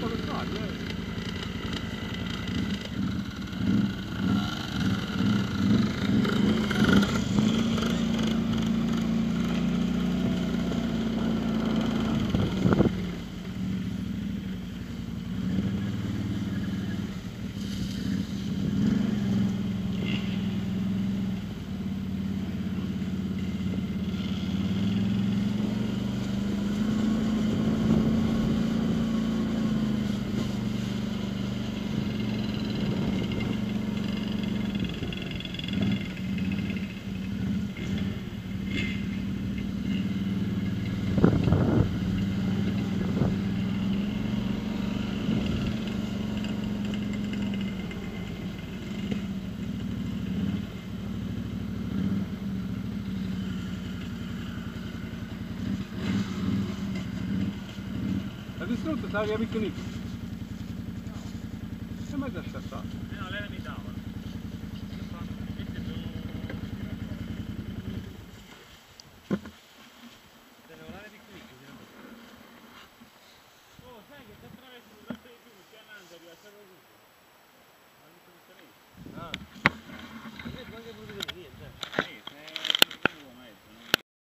Não, não, não. Distrutto, stava via piccolino. E ma già sta